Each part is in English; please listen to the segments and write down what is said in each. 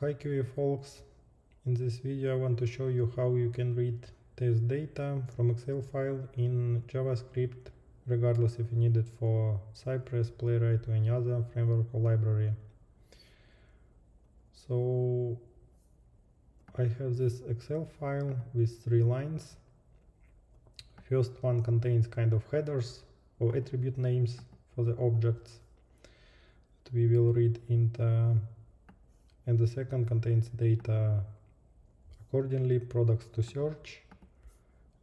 Hi QA folks, in this video I want to show you how you can read test data from Excel file in JavaScript regardless if you need it for Cypress, Playwright or any other framework or library. So I have this Excel file with three lines. First one contains kind of headers or attribute names for the objects that we will read into and the second contains data accordingly products to search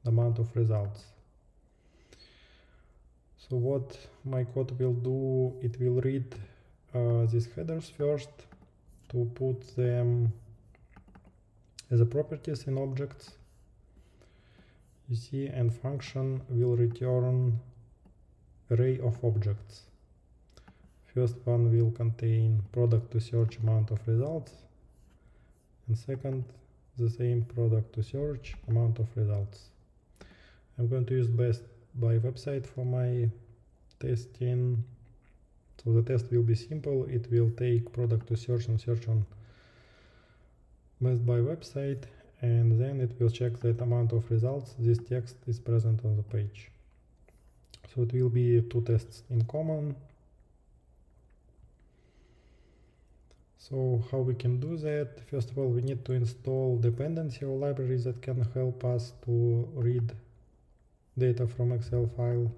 the amount of results. So what my code will do it will read uh, these headers first to put them as a properties in objects. You see and function will return array of objects First one will contain product to search amount of results and second the same product to search amount of results. I'm going to use Best Buy website for my testing. So the test will be simple. It will take product to search and search on Best Buy website and then it will check that amount of results this text is present on the page. So it will be two tests in common So how we can do that? First of all, we need to install dependency or libraries that can help us to read data from Excel file.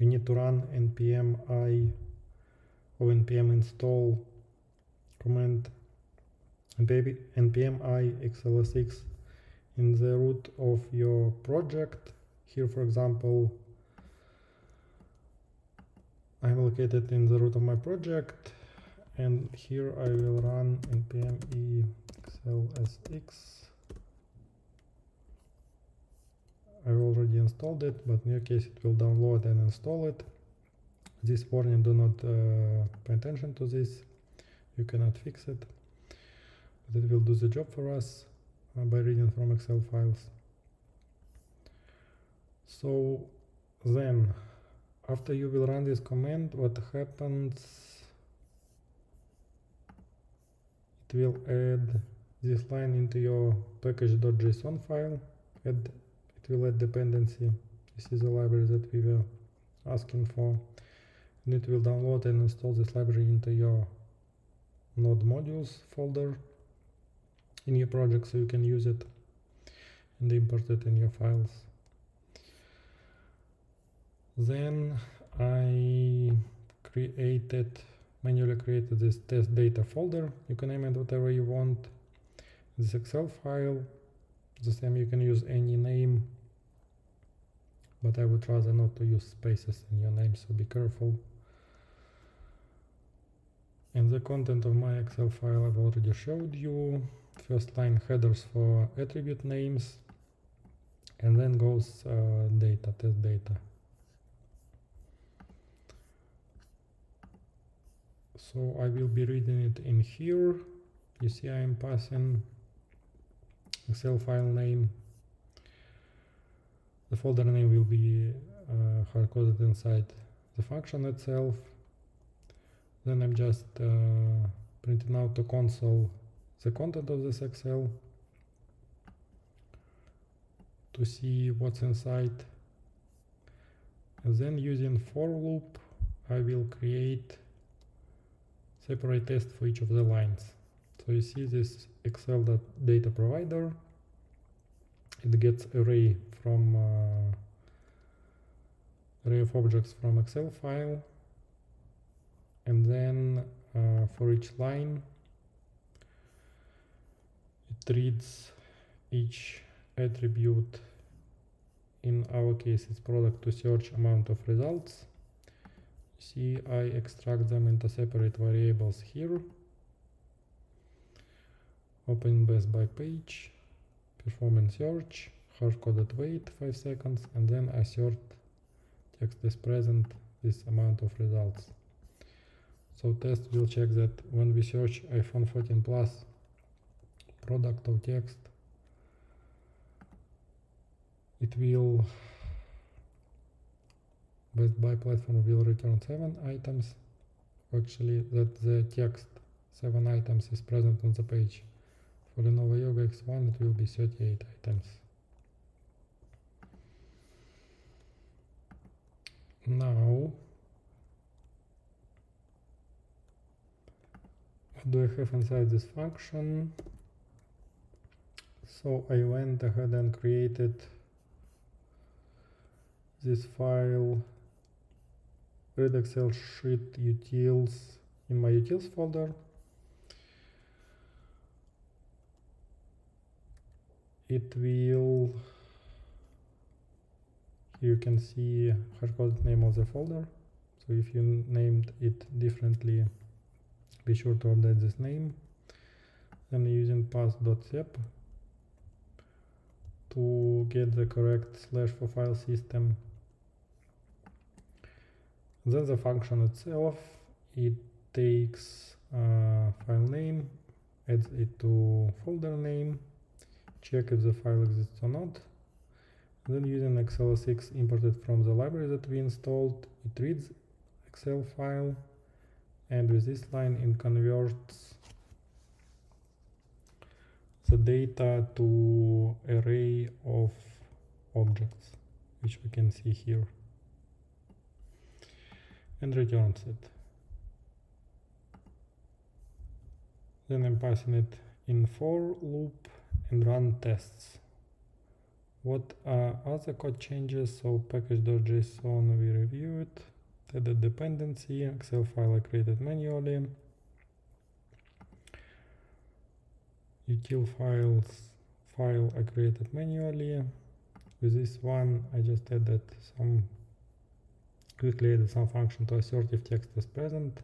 We need to run npm i or npm install command npm i xlsx in the root of your project. Here, for example, I'm located in the root of my project and here I will run npm exlsx I already installed it but in your case it will download and install it. This warning do not uh, pay attention to this. You cannot fix it. But it will do the job for us uh, by reading from excel files. So then after you will run this command what happens it will add this line into your package.json file add it will add dependency. This is the library that we were asking for. And it will download and install this library into your node modules folder in your project so you can use it and import it in your files. Then I created manually created this test data folder. You can name it whatever you want. This Excel file, the same you can use any name, but I would rather not to use spaces in your name, so be careful. And the content of my Excel file I've already showed you. First line headers for attribute names, and then goes uh, data, test data. So I will be reading it in here. You see I am passing Excel file name. The folder name will be uh, hard-coded inside the function itself. Then I'm just uh, printing out to console the content of this Excel to see what's inside. And then using for loop I will create separate test for each of the lines. So you see this Excel data provider, it gets array from uh, array of objects from Excel file, and then uh, for each line, it reads each attribute. In our case, it's product to search amount of results see I extract them into separate variables here. Open Best Buy page. Performance search. Hard-coded wait 5 seconds. And then I assert text is present this amount of results. So test will check that when we search iPhone 14 Plus product of text it will Best Buy platform will return seven items. Actually, that the text 7 items is present on the page. For Lenovo Yoga X1 it will be 38 items. Now, what do I have inside this function? So I went ahead and created this file read excel sheet utils in my utils folder. It will you can see hard-coded name of the folder. So if you named it differently be sure to update this name. Then using path.sep to get the correct slash for file system then the function itself it takes a file name adds it to folder name check if the file exists or not. Then using xlsx imported from the library that we installed it reads excel file and with this line it converts the data to array of objects which we can see here and returns it. Then I'm passing it in for loop and run tests. What are other code changes? So package.json we reviewed, added dependency, Excel file I created manually, util files file I created manually. With this one I just added some quickly add some function to assert if text is present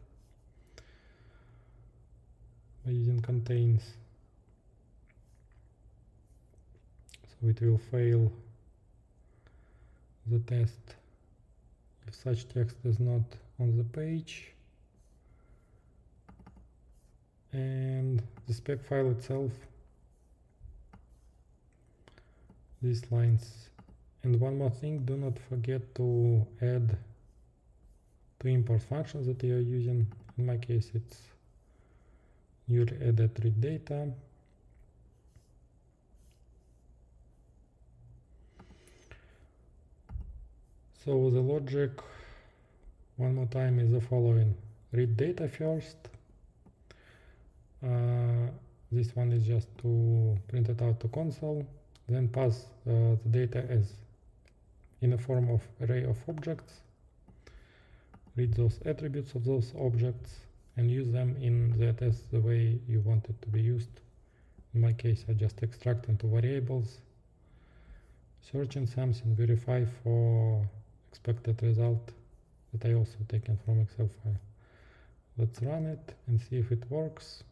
by using contains. So it will fail the test if such text is not on the page. And the spec file itself these lines. And one more thing do not forget to add to import functions that you are using. In my case, it's newly added read data. So the logic, one more time, is the following. Read data first. Uh, this one is just to print it out to console. Then pass uh, the data as in a form of array of objects read those attributes of those objects and use them in the test the way you want it to be used. In my case, I just extract into variables, searching something, verify for expected result that I also taken from Excel file. Let's run it and see if it works.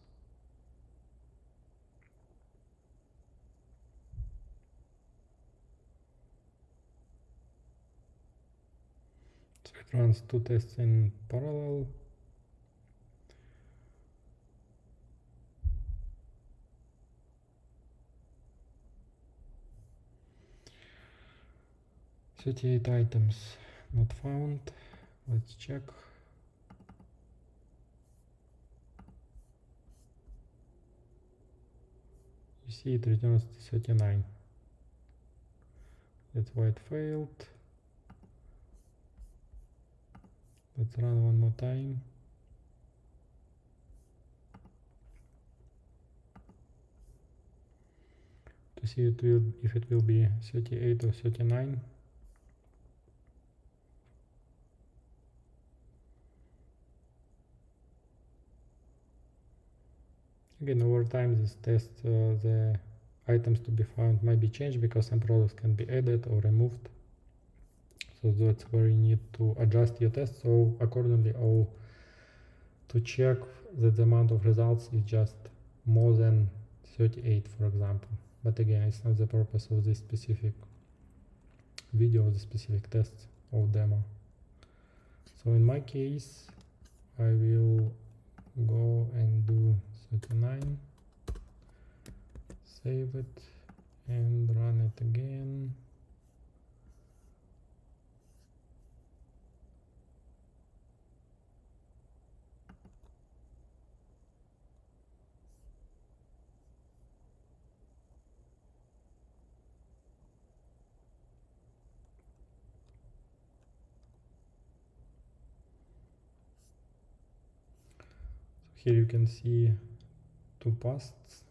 Runs two tests in parallel. Thirty-eight items not found. Let's check. You see it returns to 39. That's why it failed. Let's run one more time. To see it will if it will be 38 or 39 again over time this test uh, the items to be found might be changed because some products can be added or removed so that's where you need to adjust your test so accordingly or to check that the amount of results is just more than 38 for example. But again it's not the purpose of this specific video the specific test or demo. So in my case I will go and do 39 save it and run it again here you can see two pasts.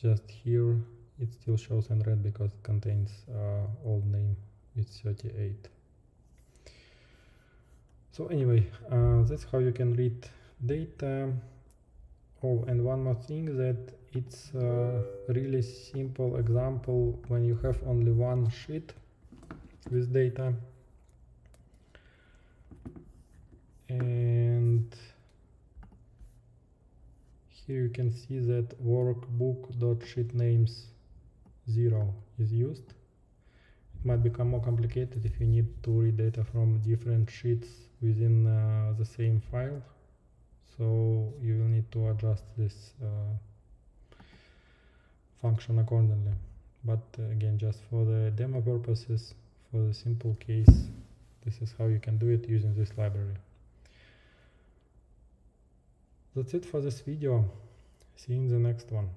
Just here it still shows in red because it contains uh, old name with 38 so anyway uh, that's how you can read data. Oh and one more thing that it's a really simple example when you have only one sheet with data. And here you can see that workbook.sheetnames 0 is used. It might become more complicated if you need to read data from different sheets within uh, the same file. So you will need to adjust this uh, function accordingly. But uh, again just for the demo purposes for the simple case this is how you can do it using this library that's it for this video. See you in the next one